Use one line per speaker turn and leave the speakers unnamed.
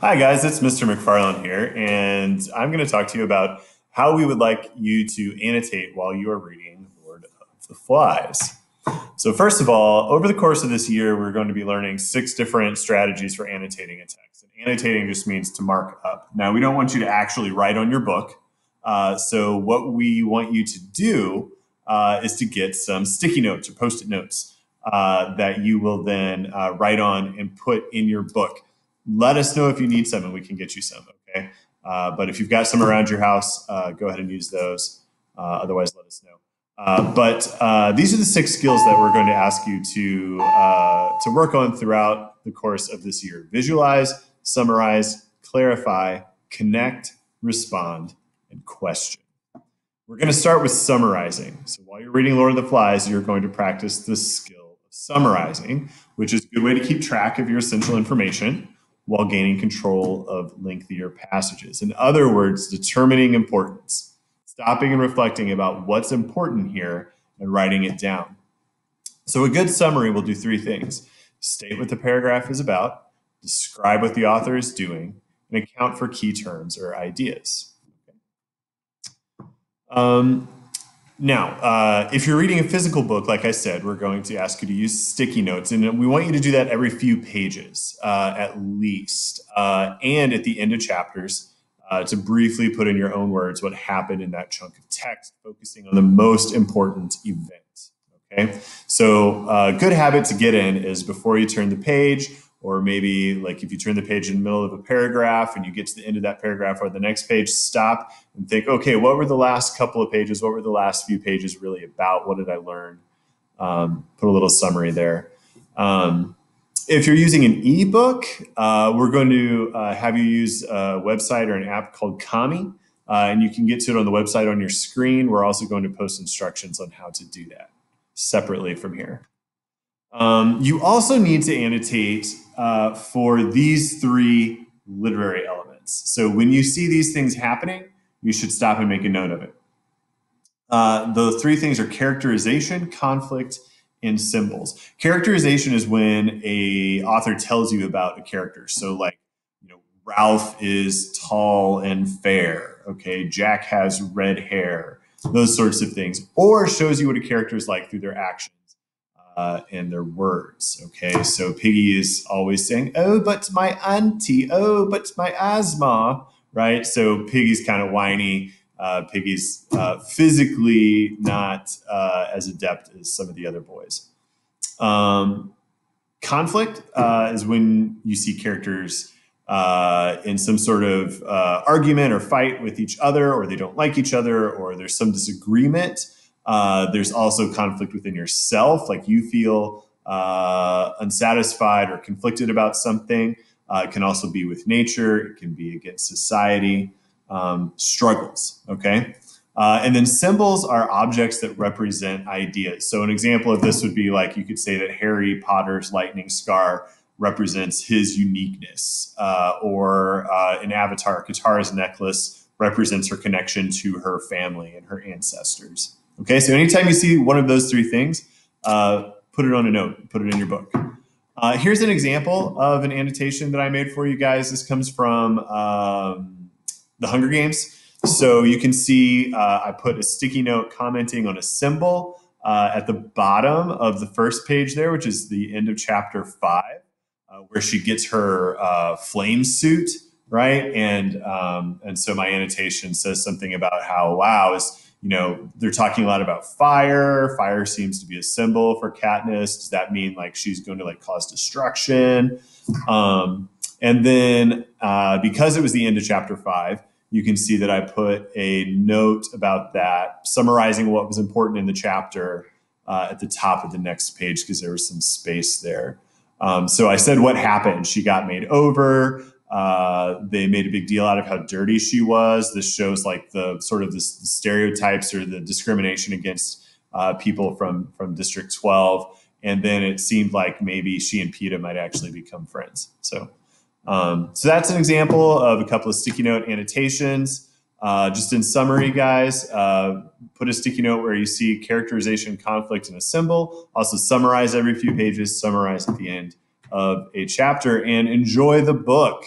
Hi, guys, it's Mr. McFarland here, and I'm going to talk to you about how we would like you to annotate while you are reading Lord of the Flies. So, first of all, over the course of this year, we're going to be learning six different strategies for annotating a text. And annotating just means to mark up. Now, we don't want you to actually write on your book. Uh, so, what we want you to do uh, is to get some sticky notes or post it notes uh, that you will then uh, write on and put in your book let us know if you need some and we can get you some. Okay. Uh, but if you've got some around your house, uh, go ahead and use those. Uh, otherwise, let us know. Uh, but uh, these are the six skills that we're going to ask you to to work on throughout the course of this year: visualize, summarize, clarify, connect, respond, and question. We're going to start with summarizing. So while you're reading Lord of the Flies, you're going to practice the skill of summarizing, which is a good way to keep track of your essential information while gaining control of lengthier passages. In other words, determining importance, stopping and reflecting about what's important here and writing it down. So, a good summary will do three things state what the paragraph is about, describe what the author is doing, and account for key terms or ideas. Um, now, uh, if you're reading a physical book, like I said, we're going to ask you to use sticky notes, and we want you to do that every few pages uh, at least, uh, and at the end of chapters uh, to briefly put in your own words what happened in that chunk of text, focusing on the most important event. Okay, so a uh, good habit to get in is before you turn the page or maybe like if you turn the page in the middle of a paragraph and you get to the end of that paragraph or the next page, stop and think, okay, what were the last couple of pages? What were the last few pages really about? What did I learn? Um, put a little summary there. Um, if you're using an ebook, uh, we're going to uh, have you use a website or an app called Kami, uh, and you can get to it on the website on your screen. We're also going to post instructions on how to do that separately from here. Um, you also need to annotate uh, for these three literary elements. So when you see these things happening, you should stop and make a note of it. Uh, the three things are characterization, conflict, and symbols. Characterization is when a author tells you about a character. So like, you know, Ralph is tall and fair. Okay, Jack has red hair. Those sorts of things, or shows you what a character is like through their actions uh, and their words. Okay, so Piggy is always saying, "Oh, but my auntie. Oh, but my asthma." Right. So Piggy's kind of whiny. Uh, Piggy's uh, physically not uh, as adept as some of the other boys. Um, conflict uh, is when you see characters uh, in some sort of argument or fight with each other, or they don't like each other, or there's some disagreement. Uh, there's also conflict within yourself, like you feel uh, unsatisfied or conflicted about something. Uh, it can also be with nature, it can be against society, um, struggles, okay? Uh, and then symbols are objects that represent ideas. So, an example of this would be like you could say that Harry Potter's lightning scar represents his uniqueness, uh, or uh, in Avatar, Katara's necklace represents her connection to her family and her ancestors. Okay, so anytime you see one of those three things, uh, put it on a note, put it in your book. Uh, here's an example of an annotation that I made for you guys. This comes from um, the Hunger Games. So you can see uh, I put a sticky note commenting on a symbol uh, at the bottom of the first page there, which is the end of chapter five, uh, where she gets her uh, flame suit, right? And um, and so my annotation says something about how wow is you know, they're talking a lot about fire. Fire seems to be a symbol for Katniss. Does that mean like she's going to like cause destruction? Um, and then uh, because it was the end of chapter five, you can see that I put a note about that, summarizing what was important in the chapter uh, at the top of the next page because there was some space there. Um, so I said what happened. She got made over. Uh, they made a big deal out of how dirty she was. This shows like the sort of the, the stereotypes or the discrimination against uh, people from from District 12. And then it seemed like maybe she and Peeta might actually become friends. So, um, so that's an example of a couple of sticky note annotations. Uh, just in summary, guys, uh, put a sticky note where you see characterization, conflict, and a symbol. Also summarize every few pages, summarize at the end of a chapter, and enjoy the book.